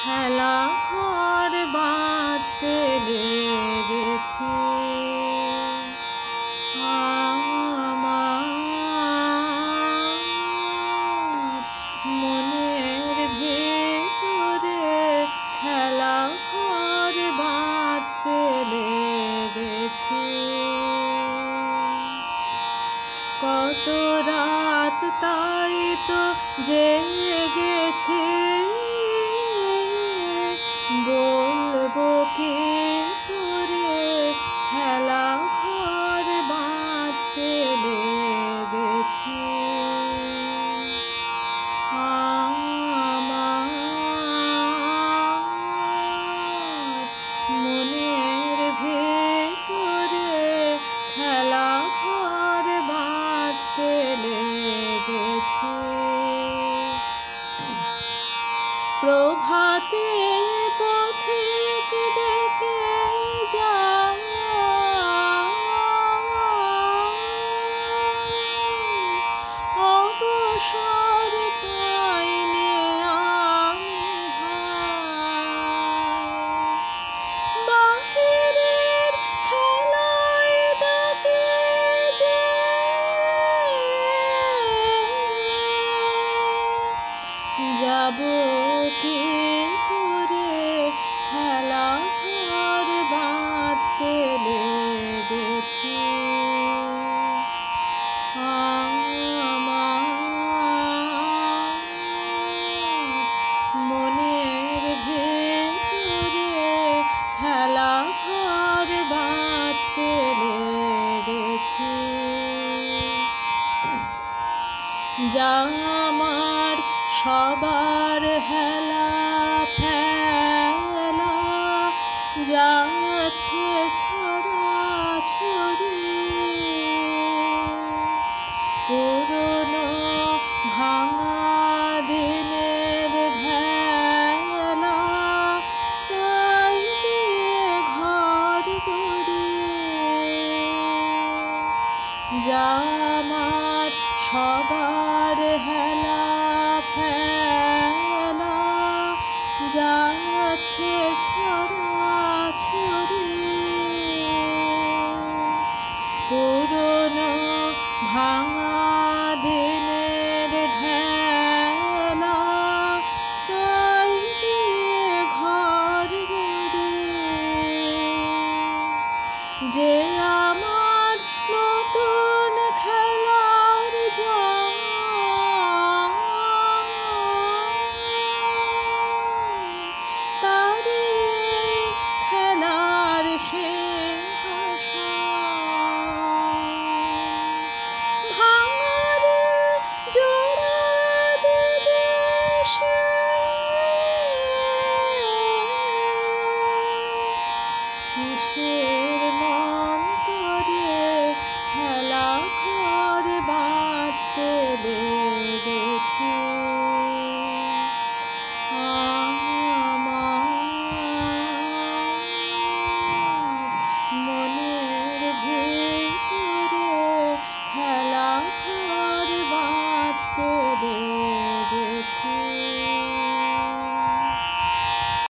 খেলা ঘর বাঁধতে লেগেছে। ভেতরে কত রাত তাই তো জেগেছে প্রভাতে পথিক ডেকে যায়? অবসর পাইনে বাহিরের খেলায় যে যাব কি করে খেলা ঘর বাঁধতে লেগেছে? মনের ভেতরে খেলা ঘর বাঁধতে যা আমার সবার হেলা ফেলা যাচ্ছে ছড়া ছড়ি পুরনো ভাঙা দিনের ঢেলা তাই দিয়ে ঘর যা আমার সবার আছে ছড়া ছড়ি পুরনো ভাঙা দিনের ঢেলা তাই দিয়ে ঘর যে আ কিসের মন মন্তরে খেলা ঘর বাঁধতে বেড়েছে